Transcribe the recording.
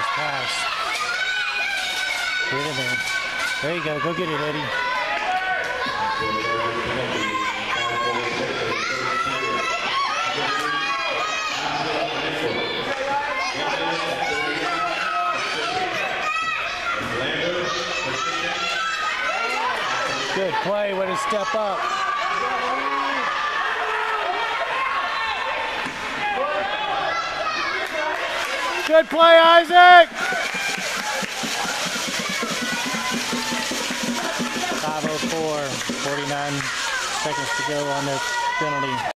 Nice pass. Get in there. There you go. Go get it, Eddie. Good play. Way to step up. Good play, Isaac. 504, 49 seconds to go on this penalty.